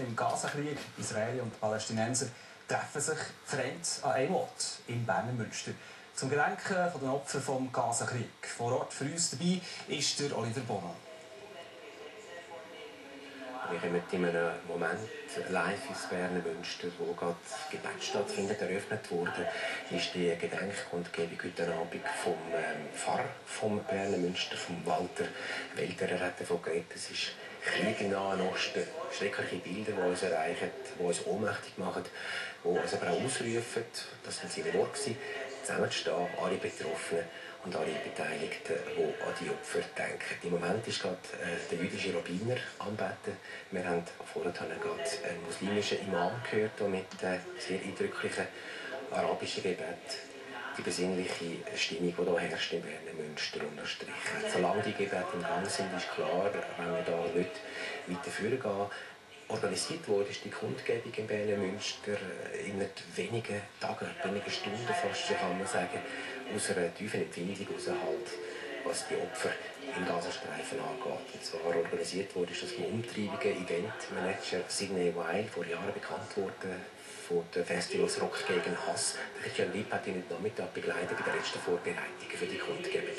Im Gazakrieg, Israelis und Palästinenser treffen sich vereint an einem Ort im Berner Münster. Zum Gedenken von den Opfern des Gazakrieg. Vor Ort für uns dabei ist der Oliver Bono. Wir kommen in einem Moment live ins Berner Münster, wo gerade Gebet stattfindet, eröffnet wurde, ist die Gedenkkundgebung heute Abend vom ähm, Pfarrer vom Berner Münster, vom Walter Welter. Er hat davon geredet, es ist Krieg im Nahen Osten, schreckliche Bilder, die uns erreichen, die uns ohnmächtig machen, die uns aber auch ausrufen, das sind seine Worte, zusammenzustehen, alle Betroffenen und alle Beteiligten, die Opfer denken. Im Moment ist gerade äh, der jüdische Rabbiner anbeten. Wir haben vorher gerade einen muslimischen Imam gehört, der mit äh, sehr eindrücklichen arabischen Gebet die besinnliche Stimmung, die hier herrscht in Berner Münster unterstrichen. Solange die Gebete im Gang sind, ist klar, wenn wir da nicht weiterführen gehen, Organisiert wurde ist die Kundgebung in Berner Münster äh, in wenigen Tagen, wenigen Stunden fast, kann man sagen, aus einer tiefen Empfindung heraus halt, was die Opfer im Gazastreifen angeht. Und zwar organisiert wurde das vom umtriebigen Eventmanager Sidney Weil, vor Jahren bekannt worden von den Festivals Rock gegen Hass. Christian Lieb hat ihn heute Nachmittag begleitet bei den letzten Vorbereitungen für die Kundgebung.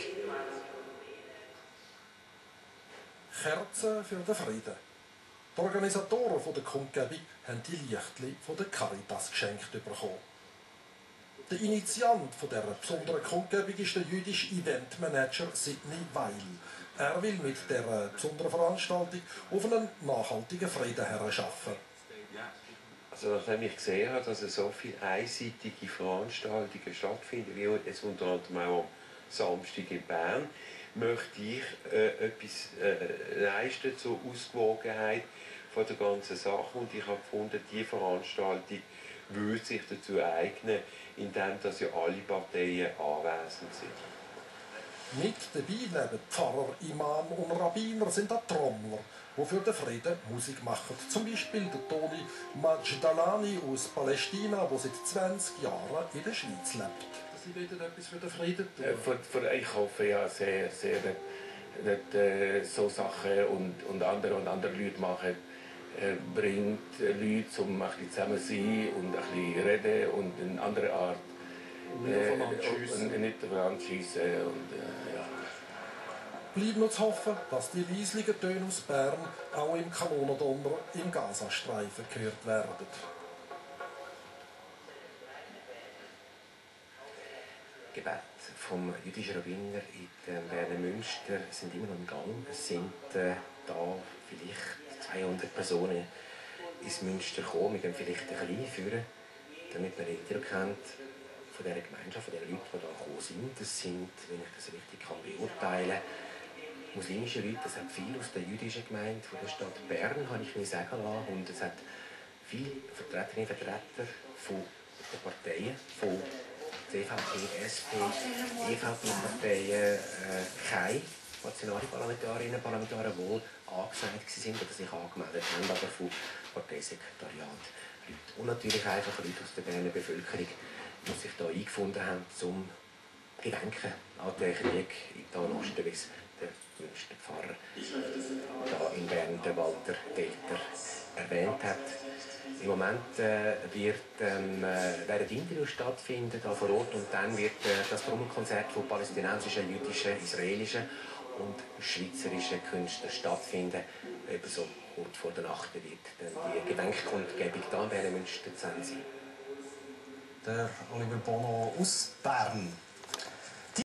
Kerzen für den Frieden. Die Organisatoren der Kundgebung haben die Lichtli von der Caritas geschenkt bekommen. Der Initiant dieser besonderen Kundgebung ist der jüdische Eventmanager Sidney Weil. Er will mit dieser besonderen Veranstaltung auf einen nachhaltigen Frieden herarbeiten. Also nachdem ich gesehen habe, dass so viele einseitige Veranstaltungen stattfinden, wie es unter anderem auch am Samstag in Bern, möchte ich äh, etwas äh, leisten zur Ausgewogenheit von der ganzen Sache und ich habe gefunden, diese Veranstaltung würde sich dazu eignen, indem dass ja alle Parteien anwesend sind. Mit dabei neben Pfarrer, Imam und Rabbiner sind auch Trommler, die für den Frieden Musik machen. Zum Beispiel der Toni Majdalani aus Palästina, der seit 20 Jahren in der Schweiz lebt. Sie wollen etwas für den Frieden tun? Äh, für, für, ich hoffe ja sehr, sehr, dass äh, so Sachen und, und andere und andere Leute machen bringt Leute um ein bisschen zusammen sein und ein bisschen reden und eine andere Art. Äh, und nicht aufeinander schiessen. Und, äh, ja. Bleibt noch zu hoffen, dass die leislichen Töne aus Bern auch im Kanonendonner im Gazastreifen gehört werden. Gebet vom jüdischen Rabbiner in Berner Münster sind immer noch im Gang. Es sind äh, da vielleicht 200 Personen ins Münster kommen. Wir gehen vielleicht ein bisschen führen, damit man den Eindruck hat von dieser Gemeinschaft, von den Leuten, die hier gekommen sind. Das sind, wenn ich das richtig kann beurteilen muslimische Leute. Es hat viel aus der jüdischen Gemeinde von der Stadt Bern, habe ich mir sagen lassen. Und es hat viele Vertreterinnen und Vertreter von den Parteien, von CVP, SP, EVP-Parteien, äh, keine nationale Parlamentarierinnen und Parlamentarier wohl angesagt sind oder sich angemeldet haben, aber vom Parteisekretariat Leute. Und natürlich einfach Leute aus der Berner Bevölkerung, die sich hier eingefunden haben, zum Gedenken an den Krieg in den Osten, wie es der Pfarrer da in Bern, der Walter Delter, erwähnt hat. Im Moment äh, wird, ähm, äh, werden Interviews stattfinden da vor Ort und dann wird äh, das Trommelkonzert von palästinensischen, jüdischen, israelischen und schweizerische Künstler stattfinden. Ebenso kurz vor der Nacht wird dann die Gedenkkundgebung hier in Münster zu sein. Der Oliver Bono aus Bern.